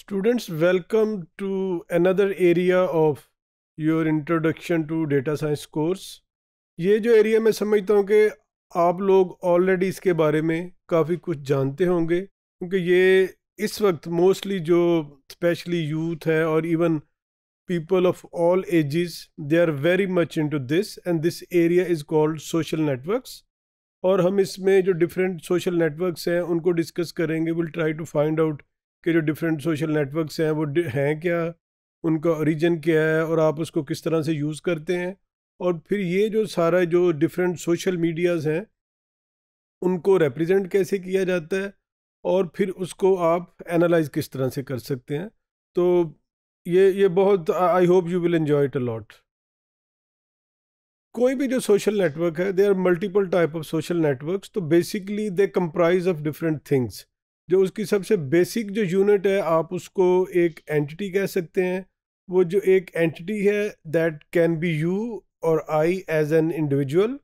Students, welcome to another area of your introduction to data science course. ये जो area मैं समझता हूँ कि आप लोग ऑलरेडी इसके बारे में काफ़ी कुछ जानते होंगे क्योंकि ये इस वक्त मोस्टली जो स्पेशली यूथ है और even people of all ages they are very much into this and this area is called social networks और हम इसमें जो डिफरेंट सोशल नेटवर्क्स हैं उनको डिस्कस करेंगे will try to find out कि जो डिफरेंट सोशल नेटवर्क्स हैं, वो हैं क्या? उनका ओरिजिन क्या है? और आप उसको किस तरह से यूज़ करते हैं? और फिर ये जो सारा जो डिफरेंट सोशल मीडियाज़ हैं, उनको रिप्रेजेंट कैसे किया जाता है? और फिर उसको आप एनालाइज किस तरह से कर सकते हैं? तो ये ये बहुत I hope you will enjoy it a lot कोई भी जो सोशल नेटवर्क है they are multiple type of social networks तो basically they comprise of different things जो उसकी सबसे बेसिक जो यूनिट है, आप उसको एक एंटिटी कह सकते हैं। वो जो एक एंटिटी है दैट कैन बी यू और आई एज एन इंडिविजुअल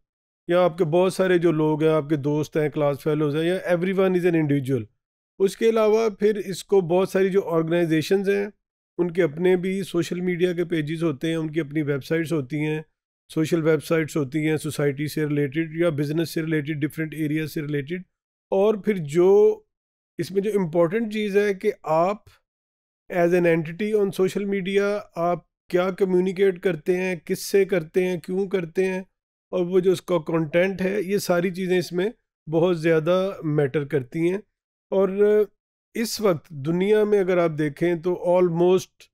या आपके बहुत सारे जो लोग हैं, आपके दोस्त हैं क्लास फेलोज हैं, या everyone is an individual उसके अलावा फिर इसको बहुत सारी जो ऑर्गेनाइजेशन हैं, उनके अपने भी सोशल मीडिया के पेजेस होते हैं, उनकी अपनी वेबसाइट्स होती हैं। सोशल वेबसाइट्स होती हैं सोसाइटी से रिलेटेड या बिज़नेस से रिलेटेड डिफरेंट एरिया से रिलेटेड और फिर जो इसमें जो इम्पोर्टेंट चीज़ है कि आप as an entity on social media आप क्या कम्युनिकेट करते हैं, किससे करते हैं, क्यों करते हैं, और वो जो उसका कंटेंट है, ये सारी चीज़ें इसमें बहुत ज़्यादा मैटर करती हैं। और इस वक्त दुनिया में अगर आप देखें तो ऑलमोस्ट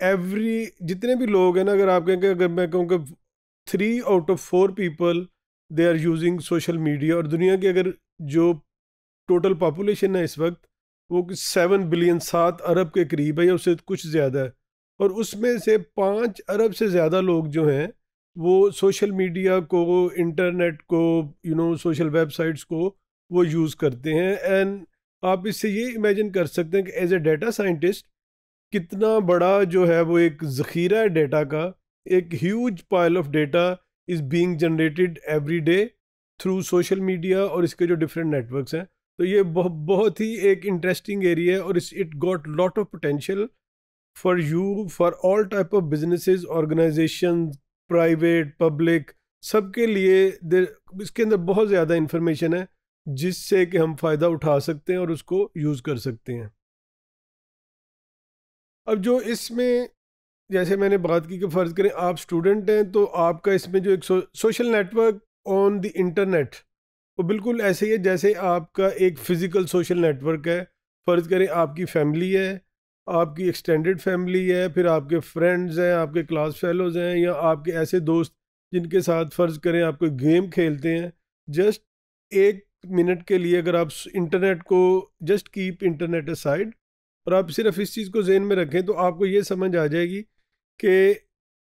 एवरी जितने भी लोग हैं ना, अगर आप कहें अगर मैं कहूँ कि three out of four people they are using social media और दुनिया की अगर जो टोटल पॉपुलेशन है इस वक्त, वो सेवन बिलियन सात अरब के करीब है या उससे कुछ ज़्यादा है। और उसमें से पाँच अरब से ज़्यादा लोग जो हैं, वो सोशल मीडिया को इंटरनेट को यू नो सोशल वेबसाइट्स को, वो यूज़ करते हैं। एंड आप इससे ये इमेजिन कर सकते हैं कि एज ए डेटा साइंटिस्ट कितना बड़ा जो है वो एक ज़ख़ीरा है डेटा का। एक huge pile of data is being generated every day through social media और इसके जो डिफरेंट नेटवर्क्स हैं। तो ये बहुत बहुत ही एक इंटरेस्टिंग एरिया है और इस it got lot of potential for you for all type of businesses organisation private public सबके लिए इसके अंदर बहुत ज़्यादा इंफॉर्मेशन है जिससे कि हम फ़ायदा उठा सकते हैं और उसको यूज़ कर सकते हैं। अब जो इसमें जैसे मैंने बात की कि फ़र्ज़ करें आप स्टूडेंट हैं तो आपका इसमें जो एक सो, social network on the internet वो बिल्कुल ऐसे ही है, जैसे आपका एक फ़िज़िकल सोशल नेटवर्क है, फ़र्ज़ करें आपकी फैमिली है, आपकी एक्सटेंडेड फैमिली है, फिर आपके फ्रेंड्स हैं, आपके क्लास फेलोज़ हैं, या आपके ऐसे दोस्त जिनके साथ फ़र्ज़ करें आप कोई गेम खेलते हैं, जस्ट एक मिनट के लिए अगर आप इंटरनेट को जस्ट कीप इंटरनेट साइड और आप सिर्फ़ इस चीज़ को जहन में रखें तो आपको ये समझ आ जाएगी कि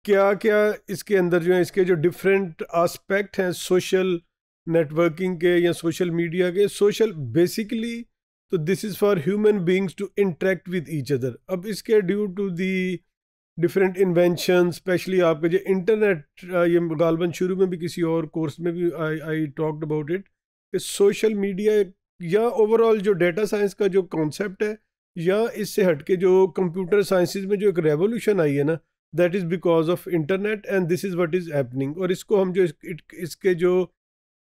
क्या क्या इसके अंदर जो है, इसके जो डिफरेंट आस्पेक्ट हैं, सोशल नेटवर्किंग के या सोशल मीडिया के सोशल बेसिकली तो this is for human beings to interact with each other अब इसके due to the different invention specially आपका जो इंटरनेट ये गालबन शुरू में भी किसी और कोर्स में भी I I talked about it कि सोशल मीडिया या ओवरऑल जो डेटा साइंस का जो कॉन्सेप्ट है या इससे हट के जो कंप्यूटर साइंसिस में जो एक रेवोल्यूशन आई है ना that is because of internet and this is what is happening और इसको हम जो इस, इसके जो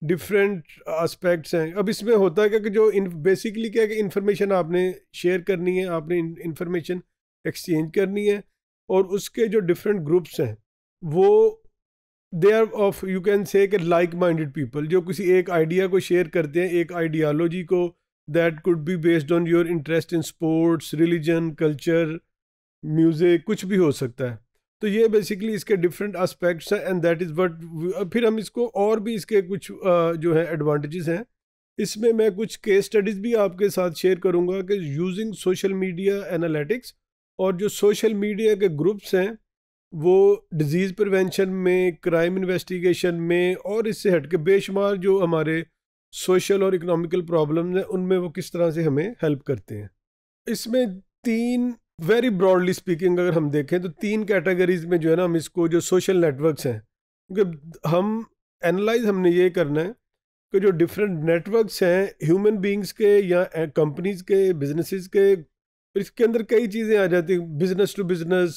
डिफरेंट एस्पेक्ट्स हैं। अब इसमें होता है क्या कि जो इन बेसिकली क्या है कि इन्फॉर्मेशन आपने शेयर करनी है, आपने इन्फॉर्मेशन एक्सचेंज करनी है और उसके जो डिफरेंट ग्रुप्स हैं, वो they are of you can say like minded people जो किसी एक आइडिया को शेयर करते हैं, एक आइडियालॉजी को that could be based on your interest in sports religion culture music कुछ भी हो सकता है। तो ये बेसिकली इसके डिफरेंट एस्पेक्ट्स हैं एंड दैट इज़ वट फिर हम इसको और भी इसके कुछ जो है एडवांटेजेस हैं। इसमें मैं कुछ केस स्टडीज़ भी आपके साथ शेयर करूँगा कि यूजिंग सोशल मीडिया एनालिटिक्स और जो सोशल मीडिया के ग्रुप्स हैं, वो डिज़ीज़ प्रिवेंशन में क्राइम इन्वेस्टिगेशन में और इससे हट के बेशुमार जो हमारे सोशल और इकोनॉमिकल प्रॉब्लम्स हैं, उनमें वो किस तरह से हमें हेल्प करते हैं। इसमें तीन वेरी ब्रॉडली स्पीकिंग अगर हम देखें तो तीन कैटेगरीज में जो है ना हम इसको जो सोशल नेटवर्क्स हैं, क्योंकि हम एनालाइज हमने ये करना है कि जो डिफरेंट नेटवर्क्स हैं ह्यूमन बींग्स के या कंपनीज़ के बिजनेसेस के इसके अंदर कई चीज़ें आ जाती हैं business to business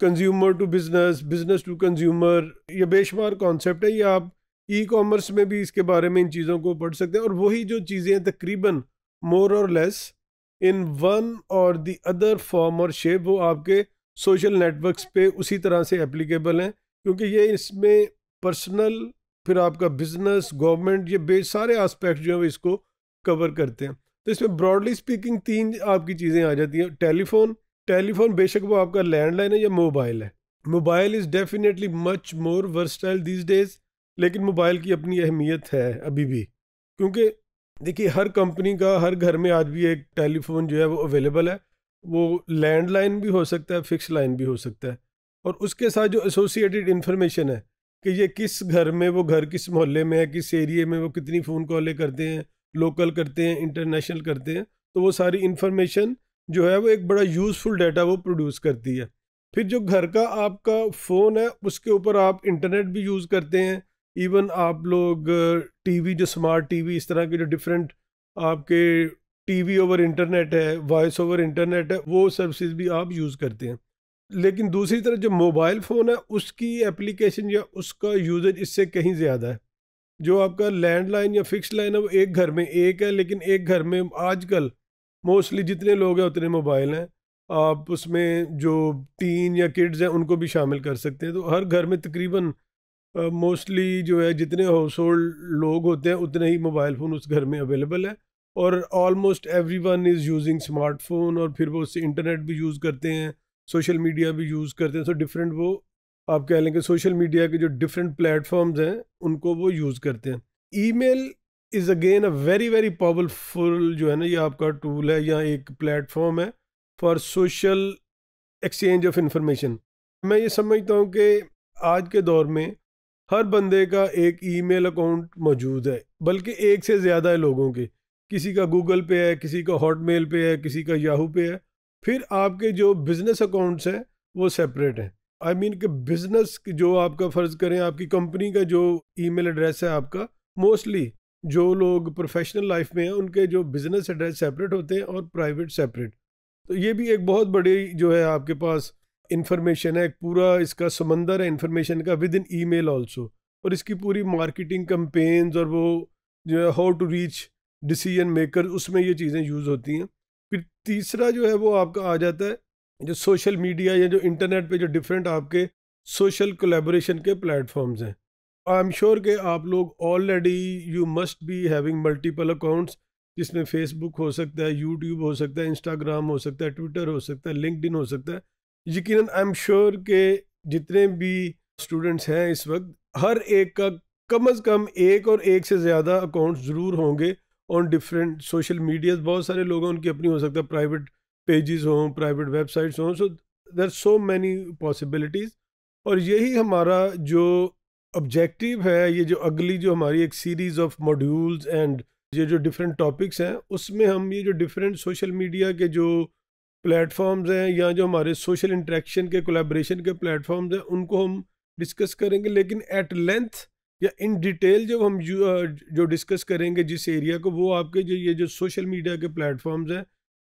consumer to business business to consumer ये बेशुमार कॉन्सेप्ट है, ये आप ई कॉमर्स में भी इसके बारे में इन चीज़ों को पढ़ सकते हैं, और वही जो चीज़ें तकरीबन मोर और लेस इन वन और द अदर फॉर्म और शेप वो आपके सोशल नेटवर्क्स पे उसी तरह से एप्लीकेबल हैं, क्योंकि ये इसमें पर्सनल फिर आपका बिज़नेस गवर्नमेंट ये बे सारे आस्पेक्ट जो है इसको कवर करते हैं। तो इसमें ब्रॉडली स्पीकिंग तीन आपकी चीज़ें आ जाती हैं टेलीफोन टेलीफोन बेशक वो आपका लैंडलाइन है या मोबाइल है। Mobile is definitely much more versatile these days लेकिन मोबाइल की अपनी अहमियत है अभी भी, क्योंकि देखिए, हर कंपनी का, हर घर में आज भी एक टेलीफोन जो है वो अवेलेबल है। वो लैंडलाइन भी हो सकता है, फिक्स लाइन भी हो सकता है। और उसके साथ जो एसोसिएटेड इन्फॉर्मेशन है कि ये किस घर में, वो घर किस मोहल्ले में है, किस एरिए में वो कितनी फ़ोन कॉलें करते हैं, लोकल करते हैं, इंटरनेशनल करते हैं तो वो सारी इन्फॉर्मेशन जो है वो एक बड़ा यूज़फुल डाटा वो प्रोड्यूस करती है। फिर जो घर का आपका फ़ोन है, उसके ऊपर आप इंटरनेट भी यूज़ करते हैं इवन आप लोग टीवी जो स्मार्ट टीवी इस तरह के जो डिफरेंट आपके टीवी ओवर इंटरनेट है वॉइस ओवर इंटरनेट है, वो सर्विसेज़ भी आप यूज़ करते हैं। लेकिन दूसरी तरफ़ जो मोबाइल फ़ोन है, उसकी एप्लीकेशन या उसका यूजेज इससे कहीं ज़्यादा है। जो आपका लैंडलाइन या फिक्स लाइन है, वो एक घर में एक है, लेकिन एक घर में आजकल मोस्टली जितने लोग हैं, उतने मोबाइल हैं। आप उसमें जो टीन या किड्स हैं, उनको भी शामिल कर सकते हैं। तो हर घर में तकरीबन मोस्टली uh, जो है जितने हाउस होल्ड लोग होते हैं उतने ही मोबाइल फ़ोन उस घर में अवेलेबल है। और almost everyone is using smartphone और फिर वो उससे इंटरनेट भी यूज़ करते हैं सोशल मीडिया भी यूज़ करते हैं। सो डिफरेंट वो आप कह लेंगे सोशल मीडिया के जो डिफरेंट प्लेटफॉर्म्स हैं उनको वो यूज़ करते हैं। Email is again a very very powerful जो है ना ये आपका टूल है या एक प्लेटफॉर्म है for social exchange of information मैं ये समझता हूँ कि आज के दौर में हर बंदे का एक ईमेल अकाउंट मौजूद है, बल्कि एक से ज़्यादा है लोगों के। किसी का गूगल पे है, किसी का हॉटमेल पे है, किसी का याहू पे है। फिर आपके जो बिज़नेस अकाउंट्स हैं, वो सेपरेट हैं। आई मीन कि बिज़नेस जो आपका फ़र्ज़ करें, आपकी कंपनी का जो ईमेल एड्रेस है आपका, मोस्टली जो लोग प्रोफेशनल लाइफ में हैं, उनके जो बिज़नेस एड्रेस सेपरेट होते हैं और प्राइवेट सेपरेट। तो ये भी एक बहुत बड़ी जो है आपके पास इंफॉर्मेशन है, पूरा इसका समंदर है इंफॉर्मेशन का within email also और इसकी पूरी मार्केटिंग कंपेन्स और वो जो है how to reach decision maker उसमें ये चीज़ें यूज़ होती हैं। फिर तीसरा जो है, वो आपका आ जाता है, जो सोशल मीडिया या जो इंटरनेट पे जो डिफरेंट आपके सोशल कोलेबोरेशन के प्लेटफॉर्म्स हैं। आई एम श्योर कि आप लोग already you must be having multiple accounts जिसमें फेसबुक हो सकता है यूट्यूब हो सकता है इंस्टाग्राम हो सकता है ट्विटर हो सकता है लिंकड हो सकता है। यकीन आई एम श्योर के जितने भी स्टूडेंट्स हैं इस वक्त, हर एक का कम अज़ कम एक और एक से ज़्यादा अकाउंट ज़रूर होंगे ऑन डिफरेंट सोशल मीडियाज बहुत सारे लोगों उनकी अपनी हो सकता है प्राइवेट पेजेस हों प्राइवेट वेबसाइट्स हों सो देर सो मैनी पॉसिबिलिटीज़ और यही हमारा जो ऑब्जेक्टिव है, ये जो अगली जो हमारी एक सीरीज़ ऑफ़ मॉड्यूल्स एंड ये जो डिफरेंट टॉपिक्स हैं, उसमें हम ये जो डिफरेंट सोशल मीडिया के जो प्लेटफॉर्म्स हैं या जो हमारे सोशल इंट्रैक्शन के, कोलेब्रेशन के प्लेटफॉर्म्स हैं, उनको हम डिस्कस करेंगे। लेकिन एट लेंथ या इन डिटेल जब हम जो डिस्कस करेंगे जिस एरिया को, वो आपके जो, ये जो सोशल मीडिया के प्लेटफॉर्म्स हैं,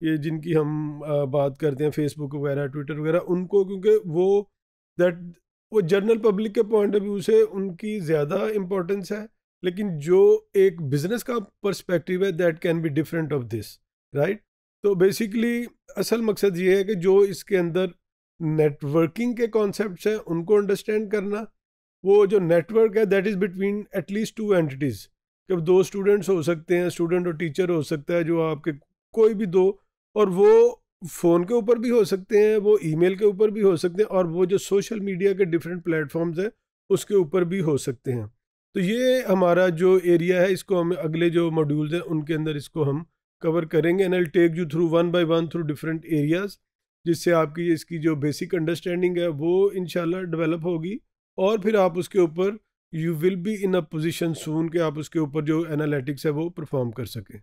ये जिनकी हम बात करते हैं फेसबुक वगैरह ट्विटर वगैरह, उनको क्योंकि वो दैट वो जनरल पब्लिक के पॉइंट ऑफ़ व्यू से उनकी ज़्यादा इम्पोर्टेंस है। लेकिन जो एक बिज़नेस का पर्सपेक्टिव है that can be different of this right तो बेसिकली असल मकसद ये है कि जो इसके अंदर नेटवर्किंग के कॉन्सेप्ट हैं, उनको अंडरस्टैंड करना, वो जो नेटवर्क है that is between at least two entities जब दो स्टूडेंट्स हो सकते हैं स्टूडेंट और टीचर हो सकता है, जो आपके कोई भी दो, और वो फ़ोन के ऊपर भी हो सकते हैं, वो ईमेल के ऊपर भी हो सकते हैं, और वो जो सोशल मीडिया के डिफरेंट प्लेटफॉर्म्स हैं, उसके ऊपर भी हो सकते हैं। तो ये हमारा जो एरिया है, इसको हम अगले जो मॉड्यूल्स हैं, उनके अंदर इसको हम कवर करेंगे and I take you through one by one through different areas जिससे आपकी इसकी जो बेसिक अंडरस्टैंडिंग है, वो इनशाला डेवलप होगी और फिर आप उसके ऊपर you will be in a position soon के आप उसके ऊपर जो एनालिटिक्स है वो परफॉर्म कर सकें।